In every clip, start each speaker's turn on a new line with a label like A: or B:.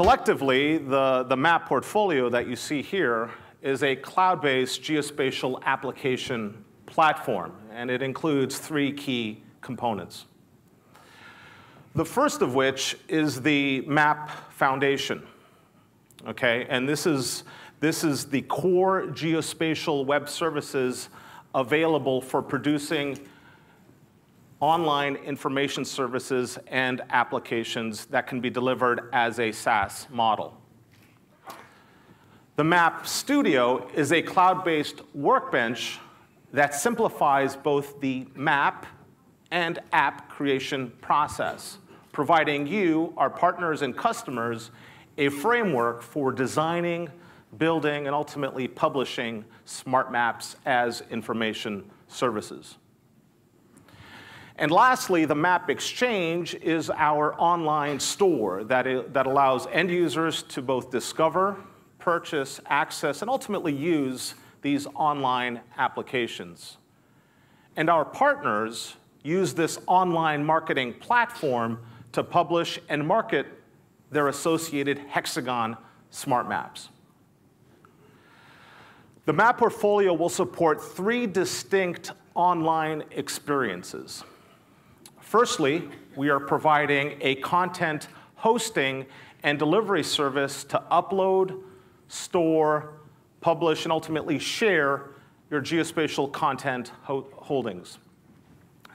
A: collectively, the, the M.App Portfolio that you see here is a cloud-based geospatial application platform, and it includes three key components. The first of which is the M.App Foundation. Okay, and this is, this is the core geospatial web services available for producing online information services and applications that can be delivered as a SaaS model. The M.App Studio is a cloud-based workbench that simplifies both the map and app creation process, providing you, our partners and customers, a framework for designing, building, and ultimately publishing Smart M.Apps as information services. And lastly, the M.App Exchange is our online store that, that allows end users to both discover, purchase, access, and ultimately use these online applications. And our partners use this online marketing platform to publish and market their associated Hexagon Smart M.Apps. The M.App Portfolio will support three distinct online experiences. Firstly, we are providing a content hosting and delivery service to upload, store, publish, and ultimately share your geospatial content ho holdings.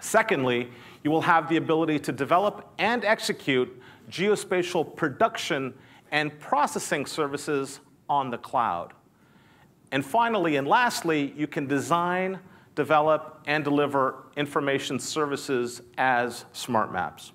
A: Secondly, you will have the ability to develop and execute geospatial production and processing services on the cloud. And finally and lastly, you can design, develop, and deliver information services as Smart M.Apps.